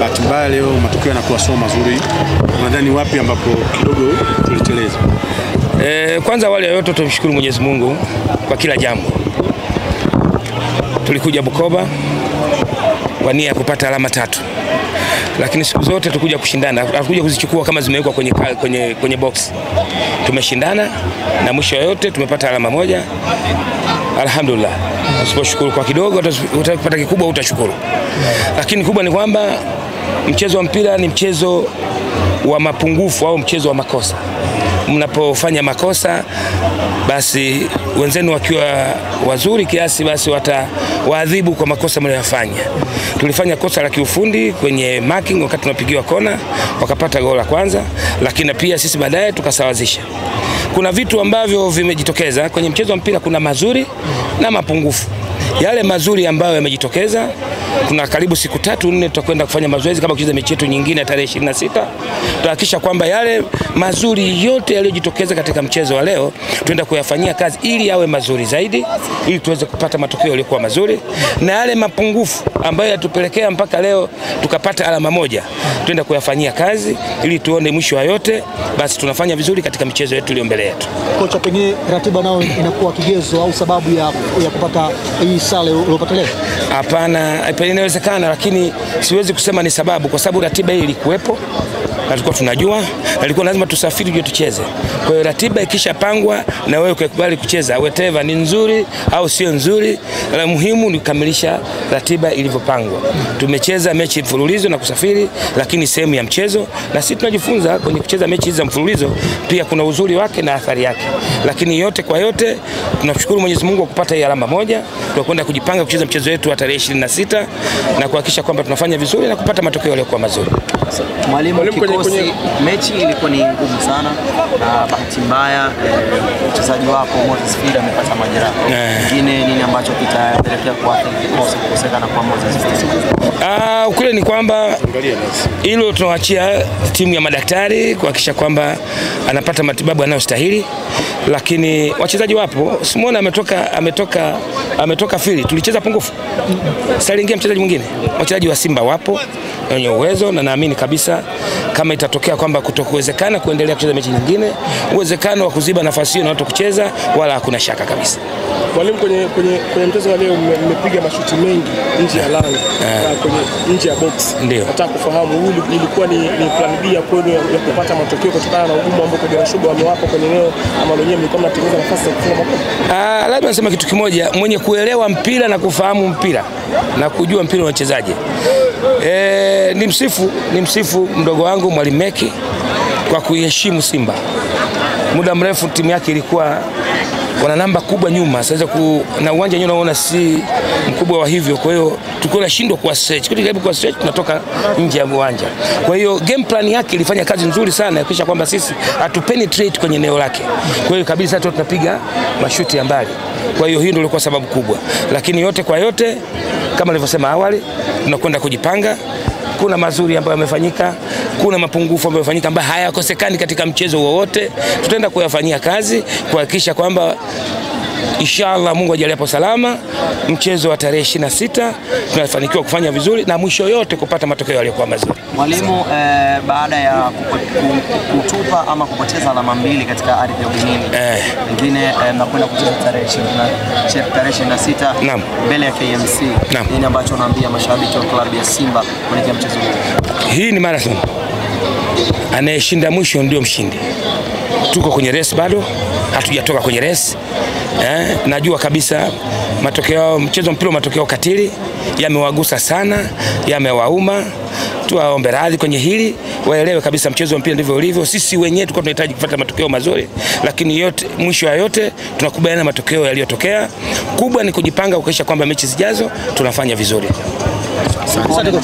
bahati mbaya leo matokeo yanakuwa sio mazuri. Unadhani wapi ambapo kidogo tuliteleza? E, kwanza awali yote tumshukuru Mwenyezi Mungu kwa kila jambo. Tulikuja Bukoba kwa nia ya kupata alama tatu, lakini siku zote tukuja kushindana, hatukuja kuzichukua kama zimewekwa kwenye, kwenye, kwenye box. Tumeshindana na mwisho yote tumepata alama moja, alhamdulillah. Usiposhukuru kwa kidogo, utapata kikubwa, utashukuru. Lakini kubwa ni kwamba mchezo wa mpira ni mchezo wa mapungufu au mchezo wa makosa. Mnapofanya makosa, basi wenzenu wakiwa wazuri kiasi, basi watawaadhibu kwa makosa mliyofanya. Tulifanya kosa la kiufundi kwenye marking wakati tunapigiwa kona, wakapata goli la kwanza, lakini pia sisi baadaye tukasawazisha. Kuna vitu ambavyo vimejitokeza kwenye mchezo wa mpira, kuna mazuri na mapungufu. Yale mazuri ambayo yamejitokeza, kuna karibu siku tatu nne tutakwenda kufanya mazoezi kama kucheza mechi yetu nyingine tarehe 26. Tutahakikisha kwamba yale mazuri yote yaliyojitokeza katika mchezo wa leo tuenda kuyafanyia kazi ili yawe mazuri zaidi, ili tuweze kupata matokeo yaliyokuwa mazuri, na yale mapungufu ambayo yatupelekea mpaka leo tukapata alama moja, tuenda kuyafanyia kazi ili tuone mwisho wa yote, basi tunafanya vizuri katika michezo yetu iliyo mbele yetu. Kocha, pengine ratiba nayo inakuwa kigezo au sababu ya, ya kupata hii sare uliopata leo? Hapana, inawezekana, lakini siwezi kusema ni sababu, kwa sababu ratiba hii ilikuwepo na tulikuwa tunajua na ilikuwa lazima tusafiri ndio tucheze. Kwa hiyo ratiba ikishapangwa na wewe ukakubali kucheza, whatever ni nzuri au sio nzuri, la muhimu ni kukamilisha ratiba ilivyopangwa. Tumecheza mechi mfululizo na kusafiri, lakini sehemu ya mchezo, na sisi tunajifunza kwenye kucheza mechi hizi za mfululizo, pia kuna uzuri wake na athari yake. Lakini yote kwa yote, tunashukuru Mwenyezi Mungu kwa kupata hii alama moja. Tunakwenda kujipanga kucheza mchezo wetu wa tarehe 26 na kuhakikisha kwamba tunafanya vizuri na kupata matokeo yaliyokuwa mazuri. Mwalimu, kikosi kwenye- mechi ilikuwa ni ngumu sana na bahati mbaya eh, mchezaji wako Moses Fida amepata majeraha. Eh. Kingine nini ambacho kitapelekea kuathiri kikosi kukosekana kwa Moses Fida? Ah, ukweli ni kwamba hilo tunawachia timu ya madaktari kuhakikisha kwamba anapata matibabu anayostahili, lakini wachezaji wapo. Simona ametoka ametoka ametoka fili, tulicheza pungufu, saliingia mchezaji mwingine. Wachezaji wa Simba wapo wenye uwezo, na naamini kabisa kama itatokea kwamba kutokuwezekana kuendelea kucheza mechi nyingine, uwezekano wa kuziba nafasi hiyo na watu kucheza, wala hakuna shaka kabisa. Mwalimu, kwenye, kwenye, kwenye mchezo wa leo mme- mmepiga mashuti mengi nje ya lango na kwenye nje ya box. Ndio. Nataka kufahamu huu ilikuwa ni, ni plan B ya kwenu ya, ya kupata matokeo kutokana na ugumu ambao Kagera Sugar wamewapa kwenye eneo ama wenyewe mlikuwa mnatengeneza nafasi za kufunga mabao. Ah, lazima nasema kitu kimoja, mwenye kuelewa mpira na kufahamu mpira na kujua mpira unachezaje. E, ni msifu ni msifu mdogo wangu Mwalimu Meki kwa kuiheshimu Simba. Muda mrefu timu yake ilikuwa wana namba kubwa nyuma, sasa ku, na uwanja wenyewe unaona si mkubwa wa hivyo, kwa hiyo tulikuwa tunashindwa kuwa stretch. kwa sababu kwa stretch tunatoka nje ya uwanja. Kwa hiyo game plan yake ilifanya kazi nzuri sana ya kwamba sisi hatu penetrate kwenye eneo lake. Kwa hiyo kabisa tu tunapiga mashuti ya mbali. Kwa hiyo hiyo ndio ilikuwa sababu kubwa, lakini yote kwa yote, kama nilivyosema awali, tunakwenda kujipanga kuna mazuri ambayo yamefanyika, kuna mapungufu ambayo yamefanyika ambayo hayakosekani katika mchezo wowote. Tutaenda kuyafanyia kazi kuhakikisha kwamba inshallah Mungu ajalie hapo salama, mchezo wa tarehe 26 tunafanikiwa kufanya vizuri na mwisho yote kupata matokeo yaliyokuwa mazuri. Mwalimu, eh, baada ya kutupa ama kupoteza alama mbili katika ardhi ya ugenini Eh. pengine eh, mnakwenda kucheza tarehe 20 che- tarehe 26 Naam. mbele ya KMC. Naam. Nini ambacho unaambia mashabiki wa klabu ya Simba kuelekea mchezo huu? Hii ni marathon, anayeshinda mwisho ndio mshindi. Tuko kwenye race bado, hatujatoka kwenye race eh, najua kabisa matokeo, mchezo mpira matokeo katili yamewagusa sana, yamewauma. Tuwaombe radhi kwenye hili, waelewe kabisa mchezo wa mpira ndivyo ulivyo. Sisi wenyewe tulikuwa tunahitaji kupata matokeo mazuri, lakini yote, mwisho wa yote tunakubaliana na matokeo yaliyotokea. Kubwa ni kujipanga kuhakikisha kwamba mechi zijazo tunafanya vizuri. Asante.